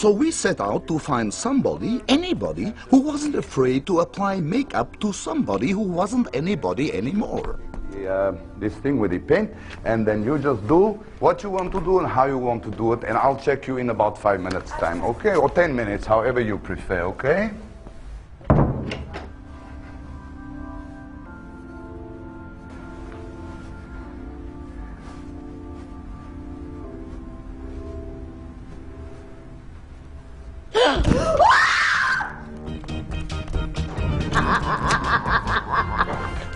So we set out to find somebody, anybody, who wasn't afraid to apply makeup to somebody who wasn't anybody anymore. Uh, this thing with the paint, and then you just do what you want to do and how you want to do it, and I'll check you in about five minutes time, okay? Or 10 minutes, however you prefer, okay?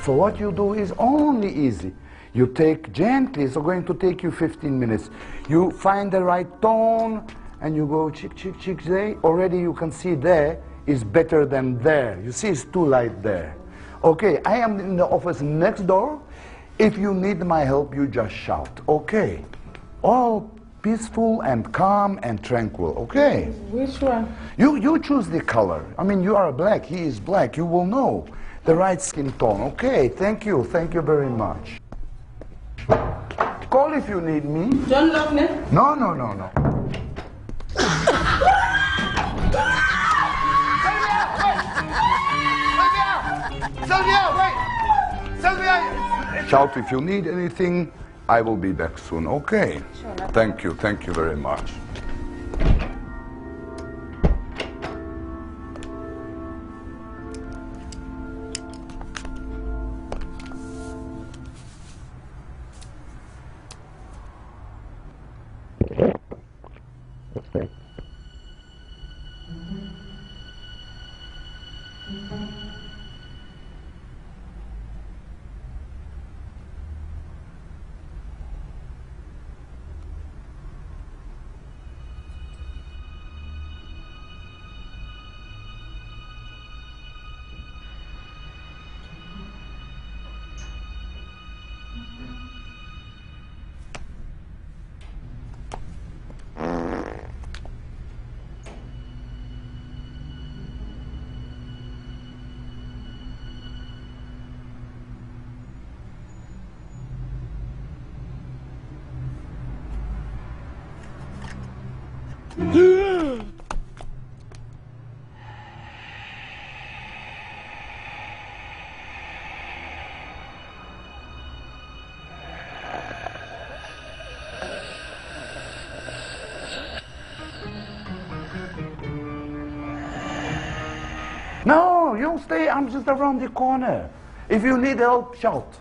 So what you do is only easy. You take gently, it's going to take you 15 minutes. You find the right tone and you go chick, chick, chick, there. Already you can see there is better than there. You see it's too light there. Okay, I am in the office next door. If you need my help, you just shout. Okay. All peaceful and calm and tranquil. Okay. Which one? You, you choose the color. I mean, you are black, he is black. You will know the right skin tone. Okay, thank you. Thank you very much. Call if you need me. John Lockney? No, no, no, no. Sylvia, wait! Sylvia! Shout if you need anything. I will be back soon. Okay. Thank you. Thank you very much. No, you stay. I'm just around the corner. If you need help, shout.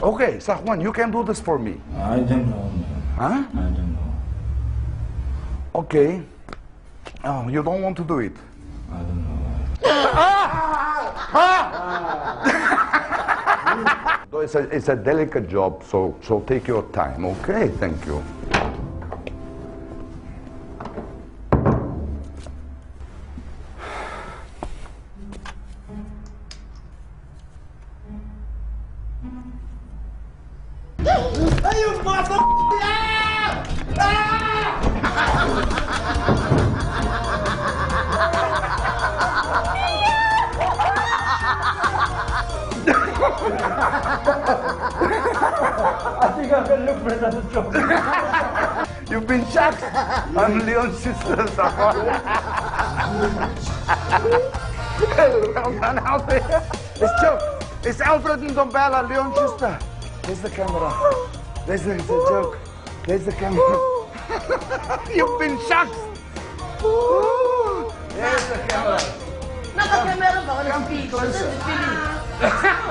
Okay, Sahwan, you can do this for me. I don't know. man. Huh? I don't know. Okay. Oh, you don't want to do it. I don't know. So It's a, it's a delicate job, so, so take your time, okay? Thank you. I think I can look for another job. You've been shocked. I'm Leon's sister, Sahwan. well done, Alfred. It's joke. It's Alfred and Dombella, Leon's sister. There's the camera. There's the, it's a joke. There's the camera. You've been shocked. There's the camera. Naka-camera ba ako ng speaker? This is Philly.